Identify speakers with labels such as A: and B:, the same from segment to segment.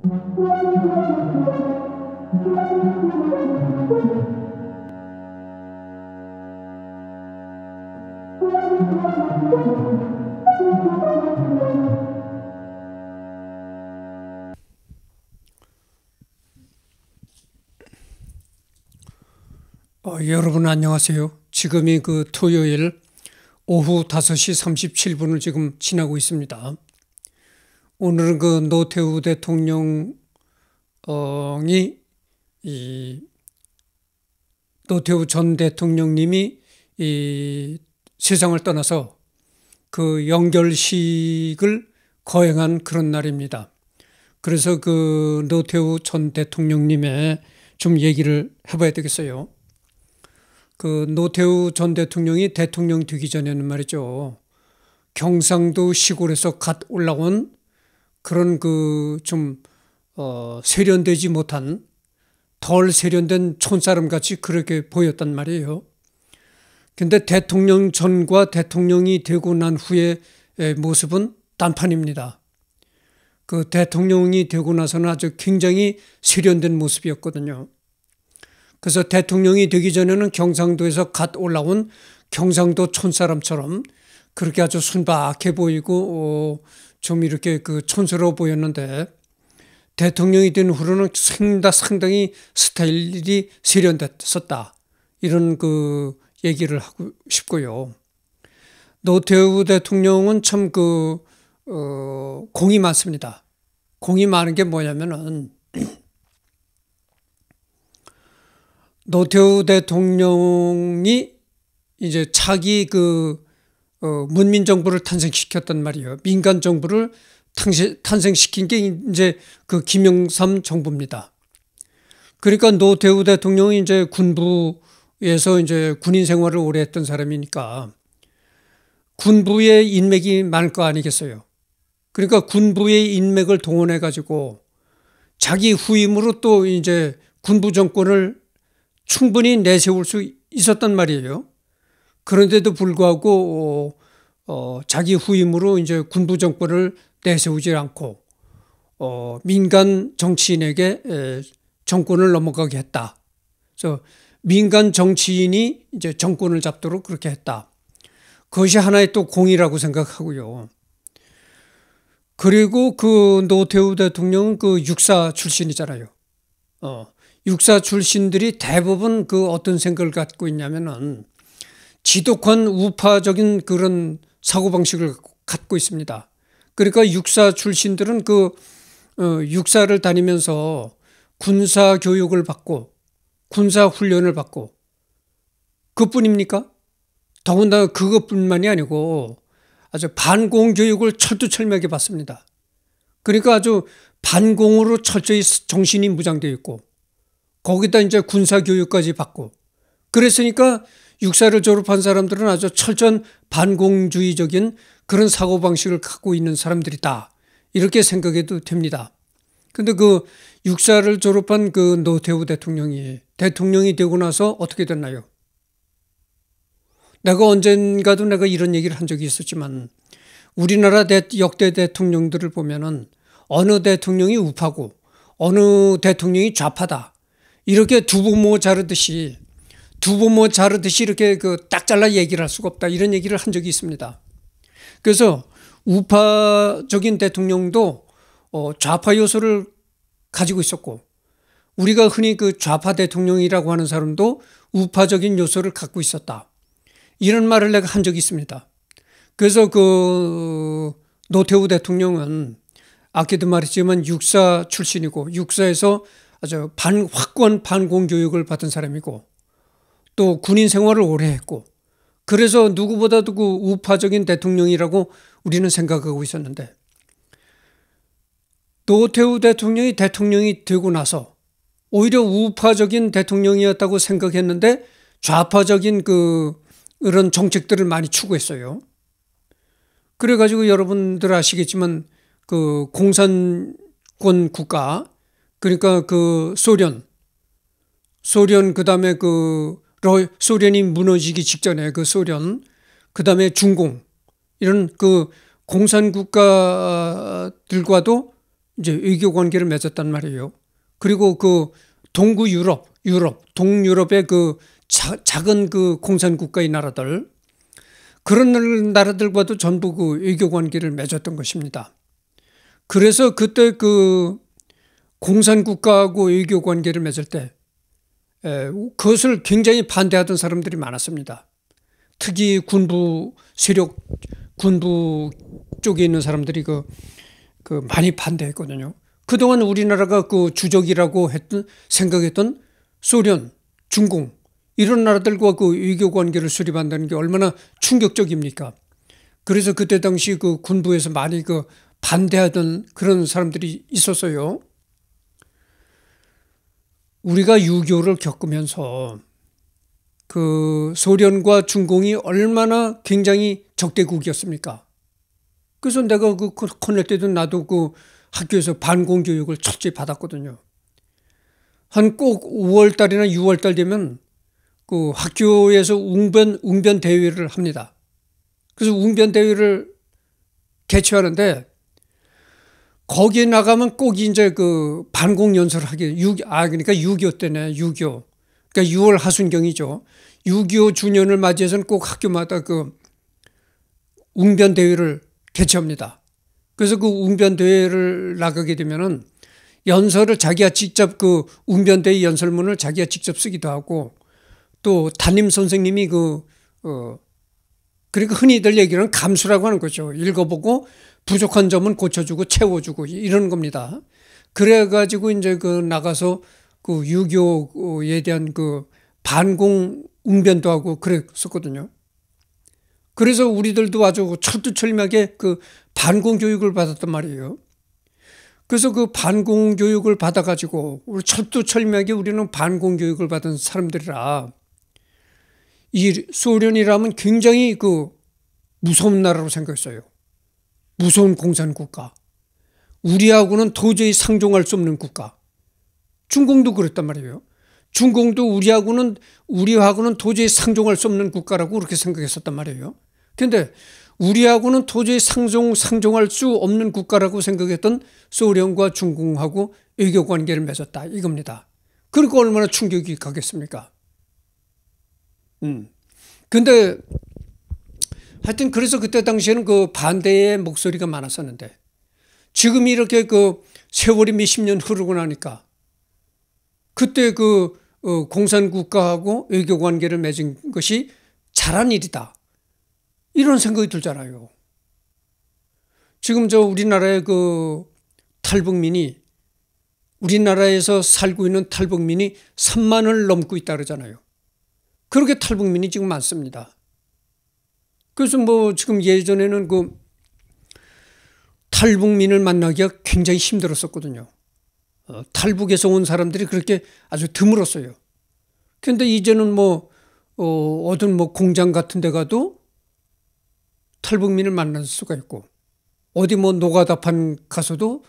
A: 어, 여러분 안녕하세요. 지금이 그 토요일 오후 5시 37분을 지금 지나고 있습니다. 오늘은 그 노태우 대통령이 이 노태우 전 대통령님이 이 세상을 떠나서 그 연결식을 거행한 그런 날입니다. 그래서 그 노태우 전 대통령님의 좀 얘기를 해봐야 되겠어요. 그 노태우 전 대통령이 대통령 되기 전에는 말이죠. 경상도 시골에서 갓 올라온 그런 그 좀 어, 세련되지 못한 덜 세련된 촌사람 같이 그렇게 보였단 말이에요. 근데 대통령 전과 대통령이 되고 난 후의 모습은 단판입니다. 그 대통령이 되고 나서는 아주 굉장히 세련된 모습이었거든요. 그래서 대통령이 되기 전에는 경상도에서 갓 올라온 경상도 촌사람처럼 그렇게 아주 순박해 보이고 어, 좀 이렇게 그 촌스러워 보였는데 대통령이 된 후로는 상당히 스타일이 세련됐었다. 이런 그 얘기를 하고 싶고요. 노태우 대통령은 참 그, 어, 공이 많습니다. 공이 많은 게 뭐냐면은 노태우 대통령이 이제 차기 그 어, 문민 정부를 탄생시켰단 말이에요. 민간 정부를 탄생시킨 게 이제 그 김영삼 정부입니다. 그러니까 노태우 대통령이 이제 군부에서 이제 군인 생활을 오래 했던 사람이니까 군부의 인맥이 많을 거 아니겠어요. 그러니까 군부의 인맥을 동원해 가지고 자기 후임으로 또 이제 군부 정권을 충분히 내세울 수 있었단 말이에요. 그런데도 불구하고 어, 어, 자기 후임으로 이제 군부 정권을 내세우지 않고 어, 민간 정치인에게 에, 정권을 넘어가게 했다. 그래서 민간 정치인이 이제 정권을 잡도록 그렇게 했다. 그것이 하나의 또 공이라고 생각하고요. 그리고 그 노태우 대통령은 그 육사 출신이잖아요. 어, 육사 출신들이 대부분 그 어떤 생각을 갖고 있냐면은 지독한 우파적인 그런 사고방식을 갖고 있습니다. 그러니까 육사 출신들은 그 어, 육사를 다니면서 군사 교육을 받고 군사 훈련을 받고 그뿐입니까? 더군다나 그것뿐만이 아니고 아주 반공 교육을 철두철미하게 받습니다. 그러니까 아주 반공으로 철저히 정신이 무장되어 있고 거기다 이제 군사 교육까지 받고 그랬으니까 육사를 졸업한 사람들은 아주 철저한 반공주의적인 그런 사고방식을 갖고 있는 사람들이다. 이렇게 생각해도 됩니다. 근데 그 육사를 졸업한 그 노태우 대통령이 대통령이 되고 나서 어떻게 됐나요? 내가 언젠가도 내가 이런 얘기를 한 적이 있었지만 우리나라 역대 대통령들을 보면은 어느 대통령이 우파고 어느 대통령이 좌파다. 이렇게 두부모 자르듯이 두부모 자르듯이 이렇게 그 딱 잘라 얘기를 할 수가 없다 이런 얘기를 한 적이 있습니다. 그래서 우파적인 대통령도 어, 좌파 요소를 가지고 있었고 우리가 흔히 그 좌파 대통령이라고 하는 사람도 우파적인 요소를 갖고 있었다. 이런 말을 내가 한 적이 있습니다. 그래서 그 노태우 대통령은 아까도 말했지만 육사 출신이고 육사에서 아주 반, 확고한 반공 교육을 받은 사람이고 또 군인 생활을 오래 했고 그래서 누구보다도 그 우파적인 대통령이라고 우리는 생각하고 있었는데 노태우 대통령이 대통령이 되고 나서 오히려 우파적인 대통령이었다고 생각했는데 좌파적인 그 그런 정책들을 많이 추구했어요. 그래가지고 여러분들 아시겠지만 그 공산권 국가 그러니까 그 소련, 소련 그 다음에 그 소련이 무너지기 직전에 그 소련, 그 다음에 중공 이런 그 공산 국가들과도 이제 외교 관계를 맺었단 말이에요. 그리고 그 동구 유럽, 유럽, 동유럽의 그 자, 작은 그 공산국가의 나라들 그런 나라들과도 전부 그 외교 관계를 맺었던 것입니다. 그래서 그때 그 공산국가하고 외교 관계를 맺을 때 그것을 굉장히 반대하던 사람들이 많았습니다. 특히 군부 세력, 군부 쪽에 있는 사람들이 그, 그 많이 반대했거든요. 그동안 우리나라가 그 주적이라고 했던, 생각했던 소련, 중공, 이런 나라들과 그 외교 관계를 수립한다는 게 얼마나 충격적입니까? 그래서 그때 당시 그 군부에서 많이 그 반대하던 그런 사람들이 있었어요. 우리가 유교를 겪으면서 그 소련과 중공이 얼마나 굉장히 적대국이었습니까? 그래서 내가 그 코넬 때도 나도 그 학교에서 반공 교육을 철저히 받았거든요. 한 꼭 5월 달이나 6월 달 되면 그 학교에서 웅변 웅변 대회를 합니다. 그래서 웅변 대회를 개최하는데 거기에 나가면 꼭 이제 그 반공 연설을 하게, 6, 아, 그러니까 6.25 때네, 6.25. 그러니까 6월 하순경이죠. 6.25 주년을 맞이해서는 꼭 학교마다 그 웅변 대회를 개최합니다. 그래서 그 웅변 대회를 나가게 되면은 연설을 자기가 직접 그 웅변 대회 연설문을 자기가 직접 쓰기도 하고 또 담임 선생님이 그, 어, 그러니까 흔히들 얘기하는 감수라고 하는 거죠. 읽어보고 부족한 점은 고쳐주고 채워주고 이런 겁니다. 그래가지고 이제 그 나가서 그 유교에 대한 그 반공 웅변도 하고 그랬었거든요. 그래서 우리들도 아주 철두철미하게 그 반공 교육을 받았단 말이에요. 그래서 그 반공 교육을 받아가지고 우리 철두철미하게 우리는 반공 교육을 받은 사람들이라 이 소련이라면 굉장히 그 무서운 나라로 생각했어요. 무서운 공산국가. 우리하고는 도저히 상종할 수 없는 국가. 중공도 그랬단 말이에요. 중공도 우리하고는 우리하고는 도저히 상종할 수 없는 국가라고 그렇게 생각했었단 말이에요. 근데 우리하고는 도저히 상종 상종할 수 없는 국가라고 생각했던 소련과 중공하고 외교 관계를 맺었다 이겁니다. 그리고 얼마나 충격이 가겠습니까? 음. 근데 하여튼 그래서 그때 당시에는 그 반대의 목소리가 많았었는데 지금 이렇게 그 세월이 몇십 년 흐르고 나니까 그때 그 어, 공산국가하고 외교 관계를 맺은 것이 잘한 일이다. 이런 생각이 들잖아요. 지금 저 우리나라의 그 탈북민이 우리나라에서 살고 있는 탈북민이 3만을 넘고 있다 그러잖아요. 그렇게 탈북민이 지금 많습니다. 그래서 뭐 지금 예전에는 그 탈북민을 만나기가 굉장히 힘들었었거든요. 어, 탈북에서 온 사람들이 그렇게 아주 드물었어요. 근데 이제는 뭐, 어, 어떤 뭐 공장 같은 데 가도 탈북민을 만날 수가 있고, 어디 뭐 노가다판 가서도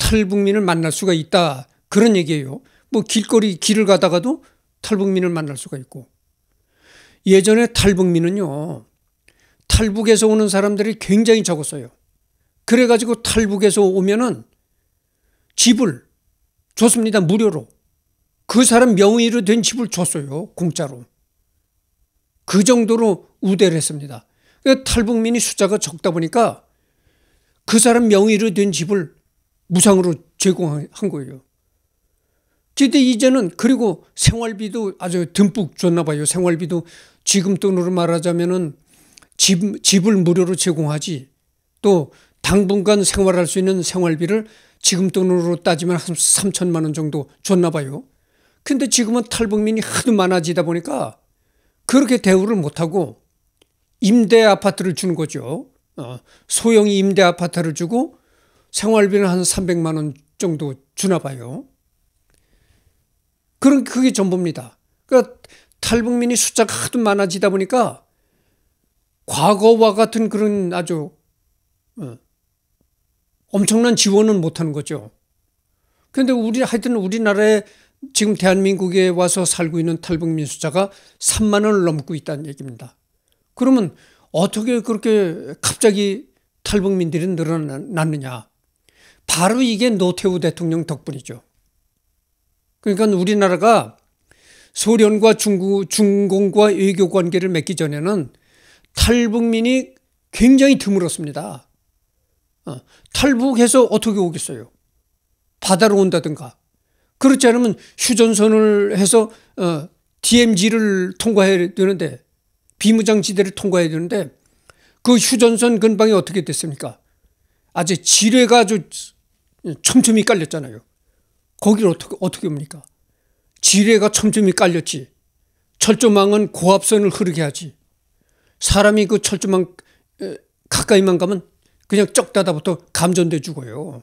A: 탈북민을 만날 수가 있다. 그런 얘기예요. 뭐 길거리 길을 가다가도 탈북민을 만날 수가 있고. 예전에 탈북민은요, 탈북에서 오는 사람들이 굉장히 적었어요. 그래가지고 탈북에서 오면은 집을 줬습니다. 무료로. 그 사람 명의로 된 집을 줬어요. 공짜로. 그 정도로 우대를 했습니다. 그러니까 탈북민이 숫자가 적다 보니까 그 사람 명의로 된 집을 무상으로 제공한 거예요. 근데 이제는 그리고 생활비도 아주 듬뿍 줬나 봐요. 생활비도 지금 돈으로 말하자면은 집, 집을 무료로 제공하지 또 당분간 생활할 수 있는 생활비를 지금 돈으로 따지면 한 3천만 원 정도 줬나 봐요. 근데 지금은 탈북민이 하도 많아지다 보니까 그렇게 대우를 못하고 임대 아파트를 주는 거죠. 어, 소형이 임대 아파트를 주고 생활비는 한 300만 원 정도 주나 봐요. 그런 그게 전부입니다. 그러니까 탈북민이 숫자가 하도 많아지다 보니까 과거와 같은 그런 아주 어, 엄청난 지원은 못하는 거죠. 그런데 우리 하여튼 우리나라에 지금 대한민국에 와서 살고 있는 탈북민 숫자가 3만을 넘고 있다는 얘기입니다. 그러면 어떻게 그렇게 갑자기 탈북민들이 늘어났느냐? 바로 이게 노태우 대통령 덕분이죠. 그러니까 우리나라가 소련과 중국, 중공과 외교 관계를 맺기 전에는 탈북민이 굉장히 드물었습니다. 어, 탈북해서 어떻게 오겠어요? 바다로 온다든가. 그렇지 않으면 휴전선을 해서 어, DMZ를 통과해야 되는데 비무장지대를 통과해야 되는데 그 휴전선 근방이 어떻게 됐습니까? 아주 지뢰가 아주 촘촘히 깔렸잖아요. 거기를 어떻게, 어떻게 옵니까? 지뢰가 촘촘히 깔렸지. 철조망은 고압선을 흐르게 하지. 사람이 그 철조망 가까이만 가면 그냥 쩍 닫아부터 감전돼 죽어요.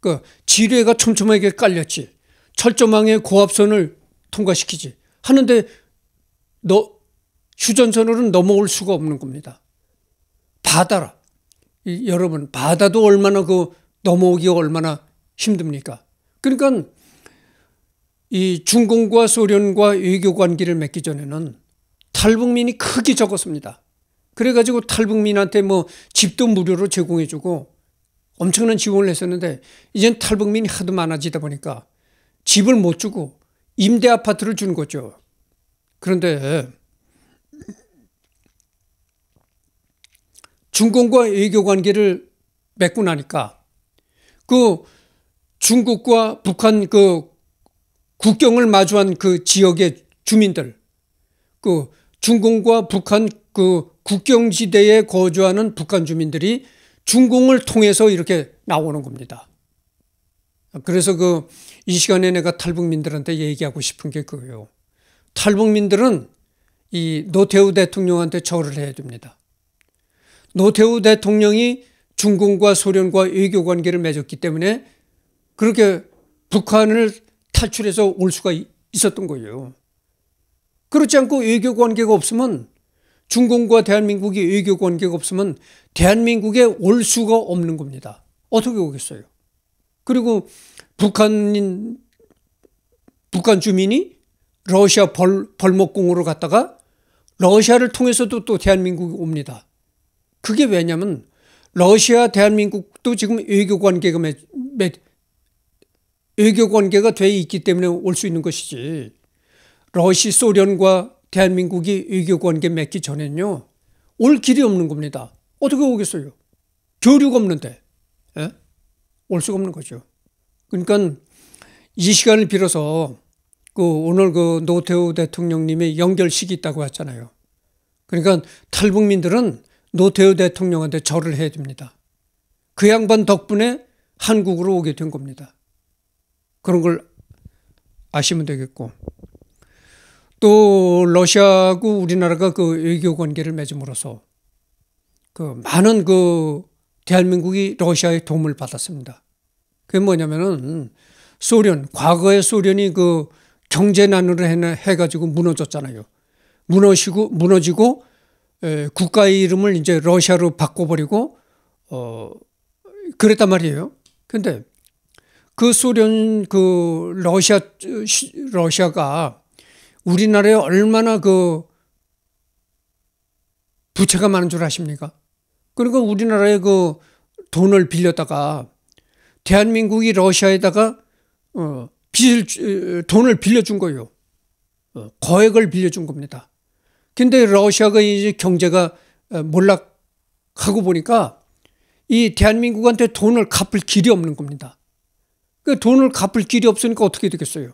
A: 그 지뢰가 촘촘하게 깔렸지. 철조망에 고압선을 통과시키지. 하는데 너 휴전선으로는 넘어올 수가 없는 겁니다. 바다라. 이, 여러분 바다도 얼마나 그 넘어오기가 얼마나 힘듭니까? 그러니까 이 중공과 소련과 외교 관계를 맺기 전에는 탈북민이 크게 적었습니다. 그래가지고 탈북민한테 뭐 집도 무료로 제공해주고 엄청난 지원을 했었는데 이젠 탈북민이 하도 많아지다 보니까 집을 못 주고 임대 아파트를 주는 거죠. 그런데 중공과 외교 관계를 맺고 나니까 그 중국과 북한 그 국경을 마주한 그 지역의 주민들, 그 중공과 북한 그 국경지대에 거주하는 북한 주민들이 중공을 통해서 이렇게 나오는 겁니다. 그래서 그 이 시간에 내가 탈북민들한테 얘기하고 싶은 게 그거예요. 탈북민들은 이 노태우 대통령한테 절을 해야 됩니다. 노태우 대통령이 중공과 소련과 외교 관계를 맺었기 때문에 그렇게 북한을 탈출해서 올 수가 있었던 거예요. 그렇지 않고 외교 관계가 없으면 중공과 대한민국이 외교 관계가 없으면 대한민국에 올 수가 없는 겁니다. 어떻게 오겠어요? 그리고 북한인 북한 주민이 러시아 벌, 벌목공으로 갔다가 러시아를 통해서도 또 대한민국이 옵니다. 그게 왜냐면 러시아 대한민국도 지금 외교 관계가 외교 관계가 돼 있기 때문에 올 수 있는 것이지. 러시 소련과 대한민국이 외교 관계 맺기 전엔요. 올 길이 없는 겁니다. 어떻게 오겠어요? 교류가 없는데. 예? 올 수가 없는 거죠. 그러니까 이 시간을 빌어서 그 오늘 그 노태우 대통령님의 연결식이 있다고 했잖아요. 그러니까 탈북민들은 노태우 대통령한테 절을 해야 됩니다. 그 양반 덕분에 한국으로 오게 된 겁니다. 그런 걸 아시면 되겠고 또 러시아하고 우리나라가 그 외교 관계를 맺음으로써 그 많은 그 대한민국이 러시아의 도움을 받았습니다. 그게 뭐냐면은 소련 과거의 소련이 그 경제 난으로 해가지고 무너졌잖아요. 무너지고 무너지고 에, 국가의 이름을 이제 러시아로 바꿔버리고 어 그랬단 말이에요. 근데 그 소련 그 러시아 러시아가 우리나라에 얼마나 그 부채가 많은 줄 아십니까? 그러니까 우리나라에 그 돈을 빌렸다가 대한민국이 러시아에다가 어 빚을 돈을 빌려준 거예요. 어, 거액을 빌려준 겁니다. 근데 러시아가 이제 경제가 어, 몰락하고 보니까 이 대한민국한테 돈을 갚을 길이 없는 겁니다. 그 돈을 갚을 길이 없으니까 어떻게 되겠어요?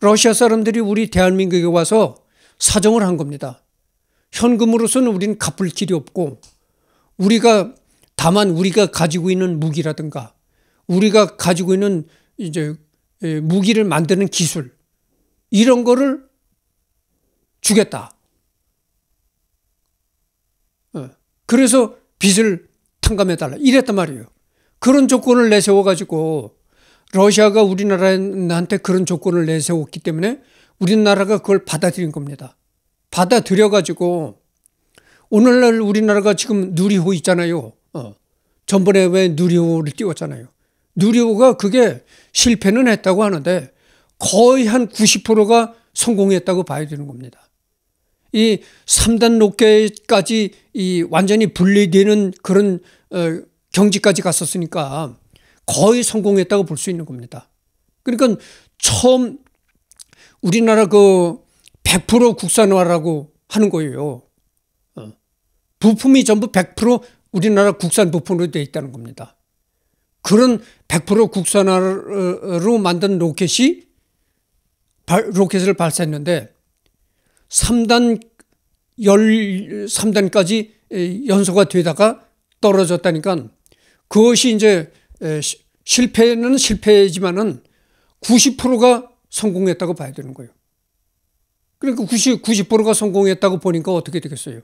A: 러시아 사람들이 우리 대한민국에 와서 사정을 한 겁니다. 현금으로서는 우리는 갚을 길이 없고 우리가 다만 우리가 가지고 있는 무기라든가 우리가 가지고 있는 이제 무기를 만드는 기술 이런 거를 주겠다. 어. 그래서 빚을 탕감해 달라 이랬단 말이에요. 그런 조건을 내세워 가지고 러시아가 우리나라한테 그런 조건을 내세웠기 때문에 우리나라가 그걸 받아들인 겁니다. 받아들여 가지고 오늘날 우리나라가 지금 누리호 있잖아요. 어. 전번에 왜 누리호를 띄웠잖아요. 누리호가 그게 실패는 했다고 하는데 거의 한 90%가 성공했다고 봐야 되는 겁니다. 이 3단 로켓까지 이 완전히 분리되는 그런 어, 경지까지 갔었으니까 거의 성공했다고 볼 수 있는 겁니다. 그러니까 처음 우리나라 그 100% 국산화라고 하는 거예요. 어. 부품이 전부 100% 우리나라 국산 부품으로 되어 있다는 겁니다. 그런 100% 국산화로 만든 로켓이 로켓을 발사했는데 3단 13단까지 연소가 되다가 떨어졌다니까 그것이 이제 실패는 실패지만은 90%가 성공했다고 봐야 되는 거예요. 그러니까 90, 90%가 성공했다고 보니까 어떻게 되겠어요?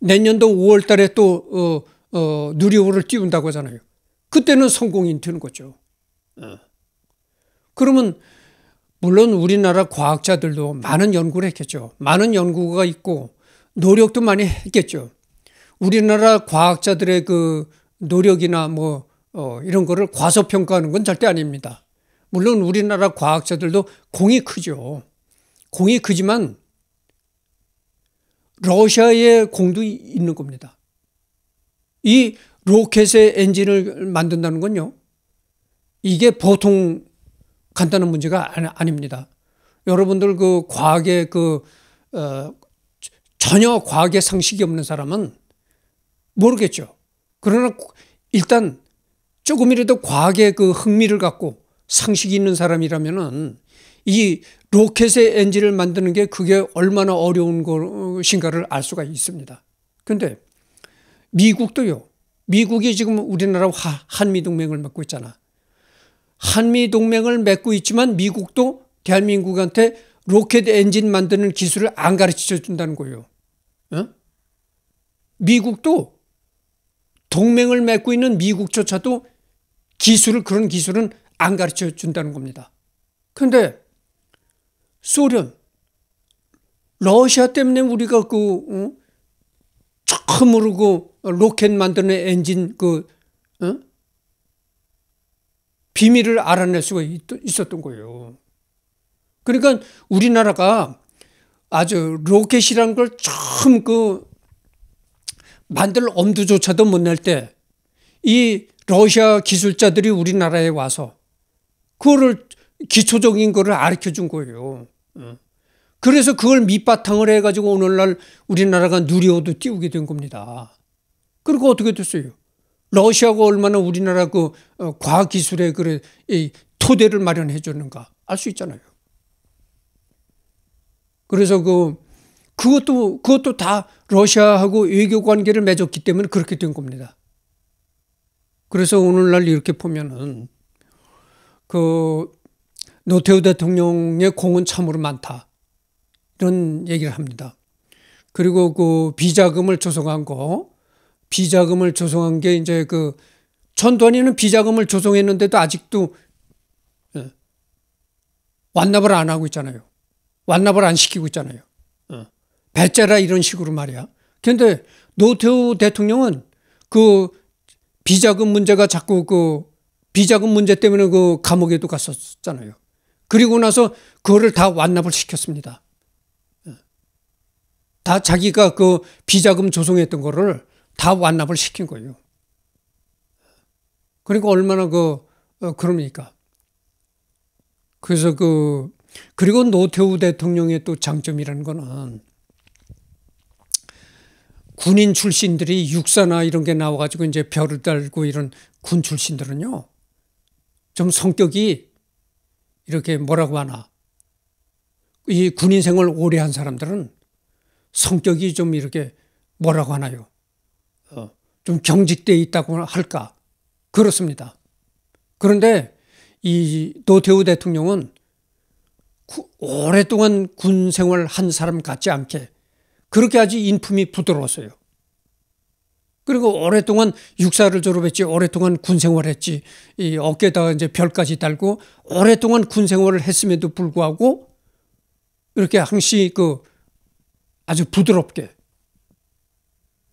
A: 내년도 5월 달에 또, 어, 어, 누리호를 띄운다고 하잖아요. 그때는 성공이 되는 거죠. 어. 그러면 물론 우리나라 과학자들도 많은 연구를 했겠죠. 많은 연구가 있고 노력도 많이 했겠죠. 우리나라 과학자들의 그 노력이나 뭐 어, 이런 거를 과소평가하는 건 절대 아닙니다. 물론 우리나라 과학자들도 공이 크죠. 공이 크지만 러시아의 공도 있는 겁니다. 이 로켓의 엔진을 만든다는 건요. 이게 보통 간단한 문제가 아닙니다. 여러분들 그 과학의 그, 어, 전혀 과학의 상식이 없는 사람은 모르겠죠. 그러나 일단 조금이라도 과학의 그 흥미를 갖고 상식이 있는 사람이라면은 이 로켓의 엔진을 만드는 게 그게 얼마나 어려운 것인가를 알 수가 있습니다. 근데 미국도요. 미국이 지금 우리나라 한미동맹을 맺고 있잖아. 한미동맹을 맺고 있지만 미국도 대한민국한테 로켓 엔진 만드는 기술을 안 가르쳐 준다는 거예요. 어? 미국도 동맹을 맺고 있는 미국조차도 기술을 그런 기술은 안 가르쳐 준다는 겁니다. 그런데 소련, 러시아 때문에 우리가 그 어? 처음으로 그 로켓 만드는 엔진 그 어? 비밀을 알아낼 수가 있었던 거예요. 그러니까 우리나라가 아주 로켓이라는 걸 처음 그 만들 엄두조차도 못 낼 때 이 러시아 기술자들이 우리나라에 와서 그거를 기초적인 거를 가르쳐 준 거예요. 어. 그래서 그걸 밑바탕을 해가지고 오늘날 우리나라가 누리호도 띄우게 된 겁니다. 그리고 어떻게 됐어요? 러시아가 얼마나 우리나라 그 어, 과학기술의 그 토대를 마련해 줬는가 알 수 있잖아요. 그래서 그 그것도 그것도 다 러시아하고 외교 관계를 맺었기 때문에 그렇게 된 겁니다. 그래서 오늘날 이렇게 보면은 그 노태우 대통령의 공은 참으로 많다. 이런 얘기를 합니다. 그리고 그 비자금을 조성한 거, 비자금을 조성한 게 이제 그 전두환이는 비자금을 조성했는데도 아직도 예, 완납을 안 하고 있잖아요. 완납을 안 시키고 있잖아요. 어. 배째라 이런 식으로 말이야. 그런데 노태우 대통령은 그 비자금 문제가 자꾸 그 비자금 문제 때문에 그 감옥에도 갔었잖아요. 그리고 나서 그거를 다 완납을 시켰습니다. 어. 다 자기가 그 비자금 조성했던 거를 다 완납을 시킨 거예요. 그러니까 얼마나 그, 어, 그럽니까? 그래서 그, 그리고 노태우 대통령의 또 장점이라는 거는 군인 출신들이 육사나 이런 게 나와가지고 이제 별을 달고 이런 군 출신들은요. 좀 성격이 이렇게 뭐라고 하나. 이 군인 생활 오래 한 사람들은 성격이 좀 이렇게 뭐라고 하나요. 어, 좀 경직되어 있다고 할까. 그렇습니다. 그런데 이 노태우 대통령은 오랫동안 군 생활 한 사람 같지 않게 그렇게 아주 인품이 부드러웠어요. 그리고 오랫동안 육사를 졸업했지, 오랫동안 군 생활했지, 이 어깨에다가 이제 별까지 달고 오랫동안 군 생활을 했음에도 불구하고 이렇게 항시 그 아주 부드럽게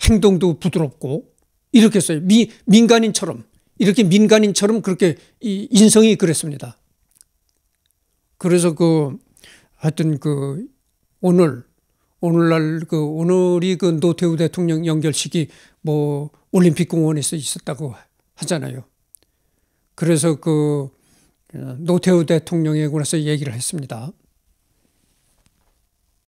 A: 행동도 부드럽고 이렇게 했어요. 미, 민간인처럼 이렇게 민간인처럼 그렇게 이 인성이 그랬습니다. 그래서 그 하여튼 그 오늘 오늘날 그 오늘이 그 노태우 대통령 연결식이 뭐 올림픽 공원에서 있었다고 하잖아요. 그래서 그 어, 노태우 대통령에 관해서 얘기를 했습니다.